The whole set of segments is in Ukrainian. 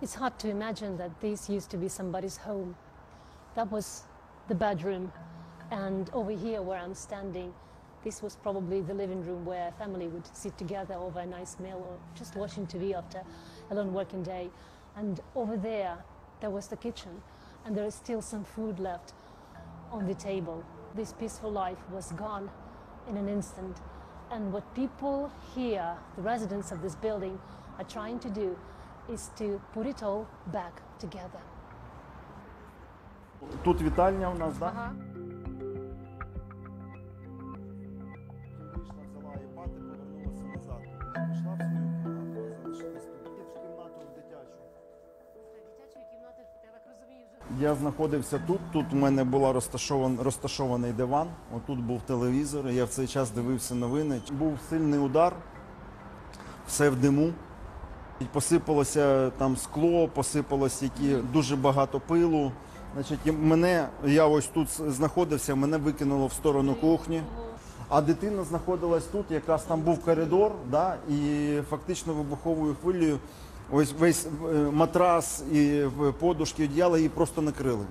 It's hard to imagine that this used to be somebody's home. That was the bedroom. And over here, where I'm standing, this was probably the living room where a family would sit together over a nice meal or just watching TV after a long working day. And over there, there was the kitchen. And there is still some food left on the table. This peaceful life was gone in an instant. And what people here, the residents of this building, are trying to do is to put it all back together. Тут вітальня у нас, так? Ага. Вийшла, взяла iPad і повернулася назад. Пішла в свою кімнату, а залишилась тут. В кімнату в дитячу. Я так розумію, вже Я знаходився тут. Тут у мене був розташован, розташований диван. Отут був телевізор. Я в цей час дивився новини. Був сильний удар, все в диму. Посипалося там скло, посипалося які дуже багато пилу. Значить, мене, я ось тут знаходився, мене викинуло в сторону кухні. А дитина знаходилась тут, якраз там був коридор, да, і фактично вибуховою хвилею ось весь е, матрас і е, подушки, одіяла її просто накрили.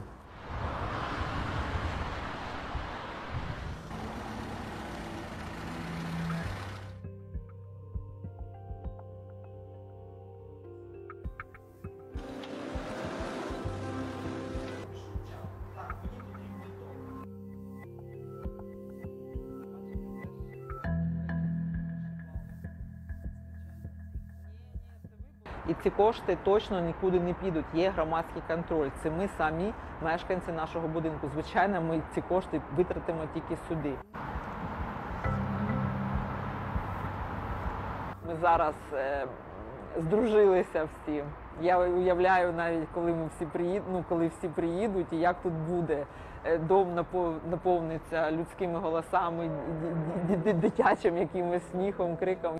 І ці кошти точно нікуди не підуть. Є громадський контроль. Це ми самі, мешканці нашого будинку. Звичайно, ми ці кошти витратимо тільки сюди. Ми зараз е, здружилися всі. Я уявляю навіть, коли ми всі приїдуть, ну коли всі приїдуть, і як тут буде. Е, Дом напов- наповниться людськими голосами, дитячим якимось сміхом, криком.